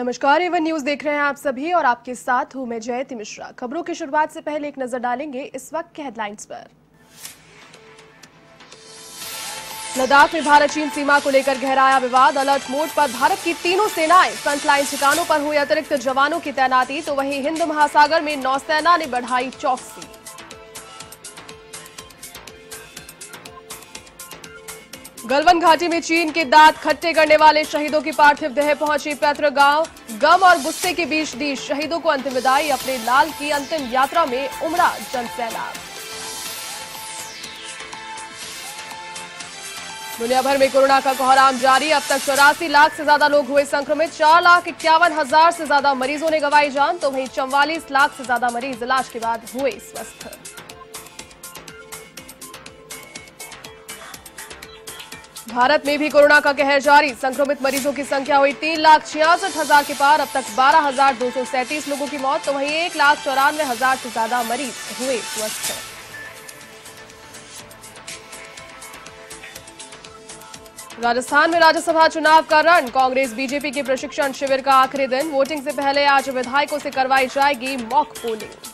नमस्कार, Avon news देख रहे हैं आप सभी और आपके साथ हूँ मैं जयति मिश्रा। खबरों की शुरुआत से पहले एक नज़र डालेंगे इस वक्त के हेडलाइंस पर। लद्दाख में भारत चीन सीमा को लेकर गहराया विवाद, अलर्ट मोड पर भारत की तीनों सेनाएँ फ्रंटलाइन ठिकानों पर हुई अतिरिक्त जवानों की तैनाती तो वहीं हिंद महासागर में नौसेना ने बढ़ाई चौकसी। गलवन घाटी में चीन के दांत खट्टे करने वाले शहीदों की पार्थिव देह पहुँची पैतृक गाँव गम और गुस्से के बीच दी शहीदों को अंतिम विदाई अपने लाल की अंतिम यात्रा में उमड़ा जनसैलाब दुनिया भर में कोरोना का कोहराम जारी, अब तक चौरासी लाख से ज़्यादा लोग हुए संक्रमित, चार लाख इक्यावन हज़ार से ज़्यादा मरीजों ने गंवाई जान तो वहीं चौवालीस लाख से ज़्यादा मरीज़ इलाज के बाद हुए स्वस्थ। भारत में भी कोरोना का कहर जारी। संक्रमित मरीजों की संख्या हुई तीन लाख छियासठ हज़ार के पार, अब तक बारह हज़ार दो सौ सैंतीस लोगों की मौत तो वहीं एक लाख चौरानवे हज़ार से ज़्यादा मरीज़ हुए स्वस्थ राजस्थान में राज्यसभा चुनाव का रण, कांग्रेस बीजेपी के प्रशिक्षण शिविर का आखिरी दिन। वोटिंग से पहले आज विधायकों से करवाई जाएगी मॉक पोलिंग।